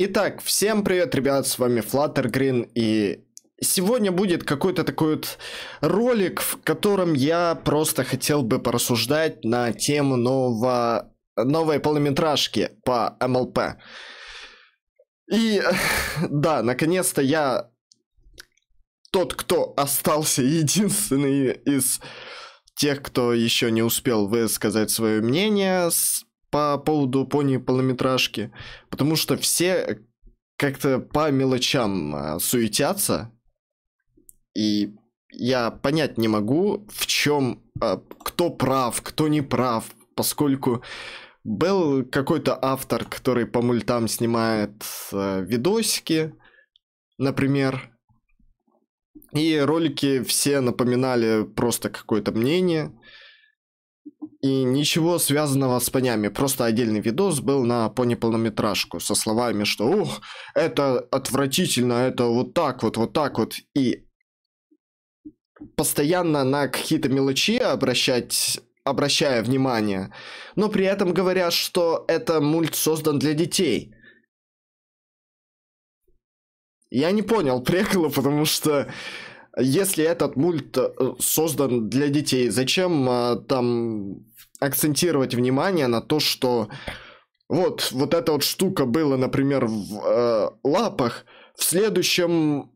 Итак, всем привет, ребят, с вами Fluttergreen, и сегодня будет какой-то такой вот ролик, в котором я просто хотел бы порассуждать на тему нового, новой полнометражки по МЛП. И да, наконец-то я тот, кто остался единственный из тех, кто еще не успел высказать свое мнение с по поводу пони полнометражки, потому что все как-то по мелочам а, суетятся, и я понять не могу, в чем, а, кто прав, кто не прав, поскольку был какой-то автор, который по мультам снимает а, видосики, например, и ролики все напоминали просто какое-то мнение, и ничего связанного с понями. Просто отдельный видос был на пони полнометражку со словами, что ух, это отвратительно, это вот так вот, вот так вот. И постоянно на какие-то мелочи обращать обращая внимание, но при этом говоря, что это мульт создан для детей. Я не понял прикола, потому что если этот мульт э, создан для детей, зачем а, там акцентировать внимание на то, что вот, вот эта вот штука была, например, в э, лапах, в следующем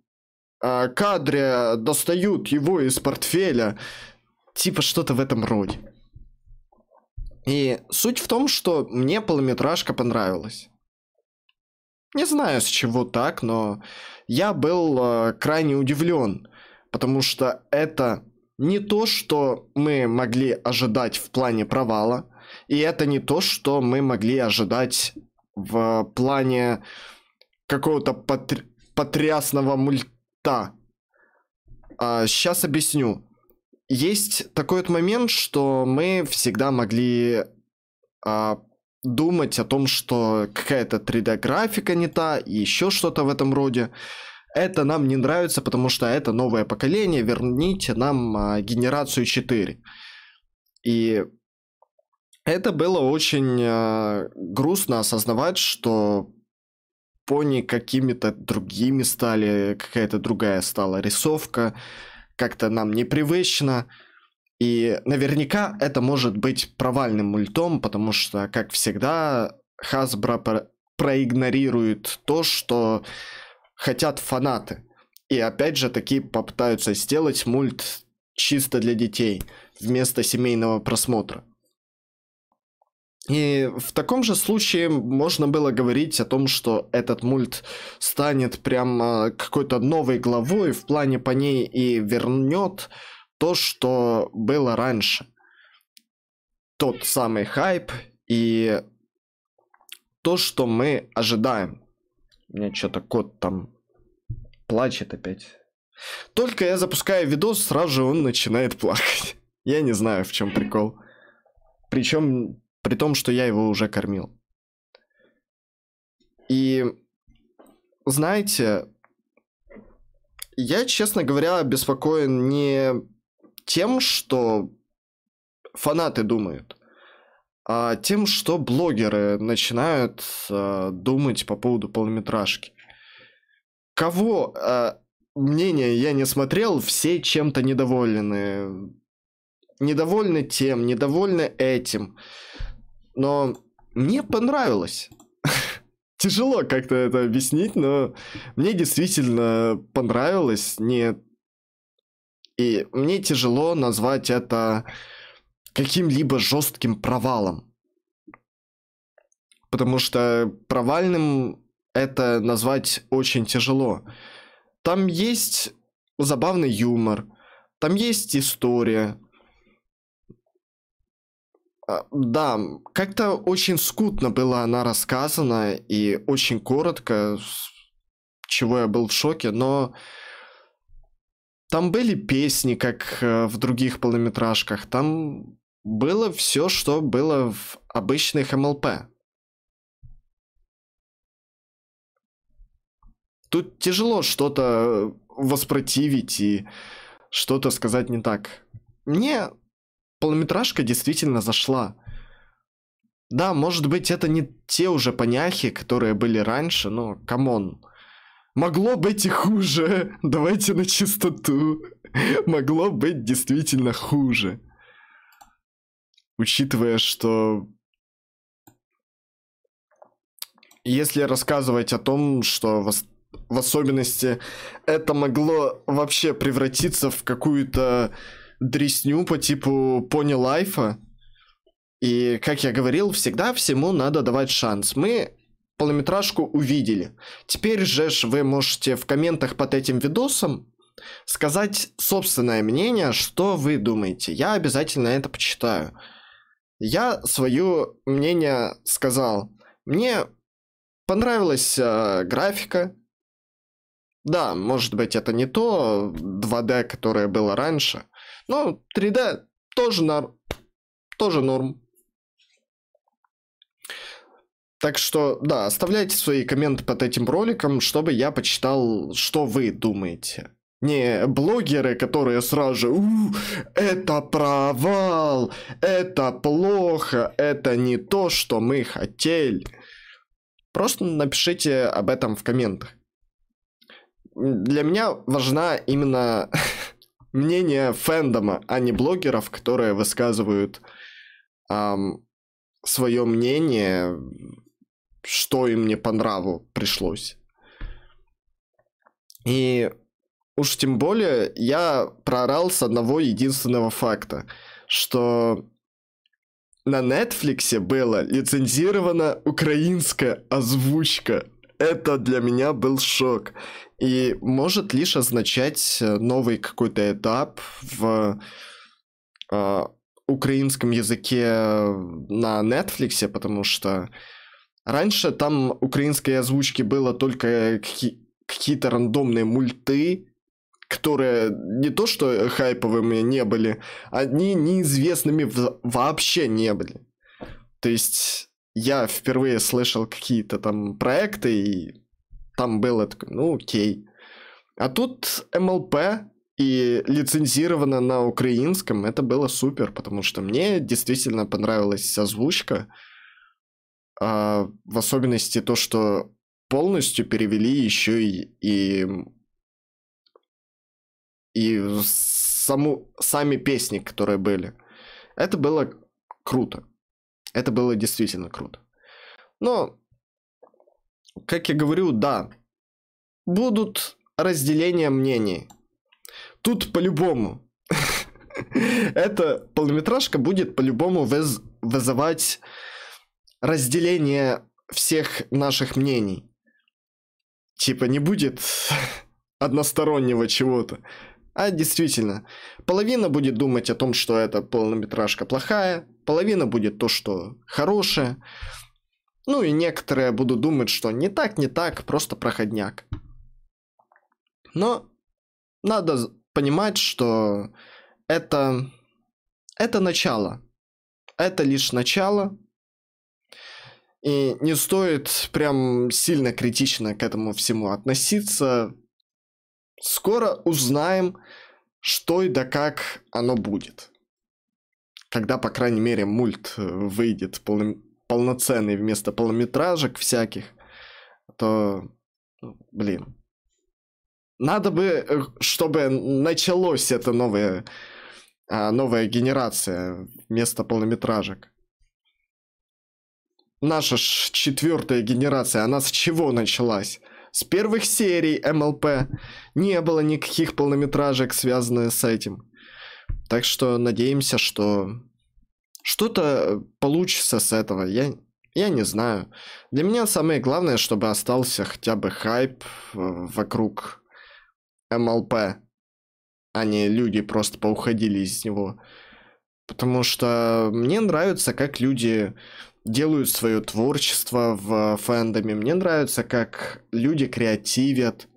э, кадре достают его из портфеля, типа что-то в этом роде. И суть в том, что мне полнометражка понравилась. Не знаю, с чего так, но я был э, крайне удивлен, потому что это не то, что мы могли ожидать в плане провала, и это не то, что мы могли ожидать в плане какого-то потр... потрясного мульта. А, сейчас объясню. Есть такой вот момент, что мы всегда могли а, думать о том, что какая-то 3D-графика не та, еще что-то в этом роде это нам не нравится, потому что это новое поколение, верните нам а, генерацию 4. И это было очень а, грустно осознавать, что пони какими-то другими стали, какая-то другая стала рисовка, как-то нам непривычно. И наверняка это может быть провальным мультом, потому что, как всегда, Hasbro про проигнорирует то, что хотят фанаты. И опять же таки попытаются сделать мульт чисто для детей вместо семейного просмотра. И в таком же случае можно было говорить о том, что этот мульт станет прям какой-то новой главой в плане по ней и вернет то, что было раньше. Тот самый хайп и то, что мы ожидаем. У меня что-то кот там плачет опять. Только я запускаю видос, сразу же он начинает плакать. Я не знаю, в чем прикол. Причем при том, что я его уже кормил. И знаете, я, честно говоря, обеспокоен не тем, что фанаты думают, а тем, что блогеры начинают э, думать по поводу полнометражки. Кого э, мнение я не смотрел, все чем-то недовольны. Недовольны тем, недовольны этим. Но мне понравилось. Тяжело как-то это объяснить, но мне действительно понравилось. Не... И мне тяжело назвать это каким-либо жестким провалом. Потому что провальным это назвать очень тяжело. Там есть забавный юмор, там есть история. А, да, как-то очень скутно была она рассказана и очень коротко, чего я был в шоке, но там были песни, как э, в других полнометражках, там было все, что было в обычных МЛП. Тут тяжело что-то воспротивить и что-то сказать не так. Мне полнометражка действительно зашла. Да, может быть, это не те уже поняхи, которые были раньше, но come on. Могло быть и хуже. Давайте начистоту. Могло быть действительно хуже. Учитывая, что если рассказывать о том, что в, в особенности это могло вообще превратиться в какую-то дресню по типу пони лайфа, и, как я говорил, всегда всему надо давать шанс. Мы полнометражку увидели. Теперь же вы можете в комментах под этим видосом сказать собственное мнение, что вы думаете. Я обязательно это почитаю. Я свое мнение сказал. Мне понравилась э, графика. Да, может быть это не то 2D, которое было раньше. Но 3D тоже норм. Тоже норм. Так что, да, оставляйте свои комменты под этим роликом, чтобы я почитал, что вы думаете. Не блогеры, которые сразу же это провал, это плохо, это не то, что мы хотели. Просто напишите об этом в комментах. Для меня важна именно мнение фэндома, а не блогеров, которые высказывают эм, свое мнение что им не по нраву пришлось. И уж тем более я проорал с одного единственного факта, что на Netflix была лицензирована украинская озвучка. Это для меня был шок. И может лишь означать новый какой-то этап в э, украинском языке на Netflix, потому что Раньше там украинской озвучки было только какие-то рандомные мульты, которые не то что хайповыми не были, они неизвестными вообще не были. То есть я впервые слышал какие-то там проекты, и там было такое, ну окей. А тут МЛП и лицензировано на украинском, это было супер, потому что мне действительно понравилась озвучка. А, в особенности то, что полностью перевели еще и, и, и саму, сами песни, которые были. Это было круто. Это было действительно круто. Но, как я говорю, да, будут разделения мнений. Тут по-любому. Эта полнометражка будет по-любому вызывать разделение всех наших мнений. Типа не будет одностороннего чего-то. А действительно, половина будет думать о том, что эта полнометражка плохая, половина будет то, что хорошая. Ну и некоторые будут думать, что не так, не так, просто проходняк. Но надо понимать, что это, это начало. Это лишь начало, и не стоит прям сильно критично к этому всему относиться. Скоро узнаем, что и да как оно будет. Когда, по крайней мере, мульт выйдет полно... полноценный вместо полнометражек всяких, то, блин, надо бы, э, чтобы началось это новая, а, новая генерация вместо полнометражек наша четвертая генерация, она с чего началась? С первых серий МЛП не было никаких полнометражек, связанных с этим. Так что надеемся, что что-то получится с этого. Я, я не знаю. Для меня самое главное, чтобы остался хотя бы хайп вокруг МЛП, а не люди просто поуходили из него. Потому что мне нравится, как люди делают свое творчество в фэндоме. Мне нравится, как люди креативят.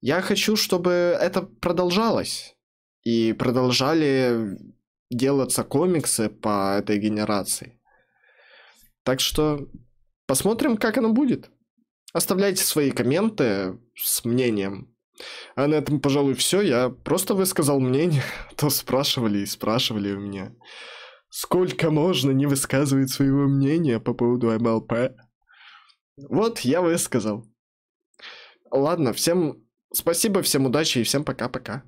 Я хочу, чтобы это продолжалось. И продолжали делаться комиксы по этой генерации. Так что посмотрим, как оно будет. Оставляйте свои комменты с мнением. А на этом, пожалуй, все. Я просто высказал мнение. То спрашивали и спрашивали у меня. Сколько можно не высказывать своего мнения по поводу МЛП? Вот, я высказал. Ладно, всем спасибо, всем удачи и всем пока-пока.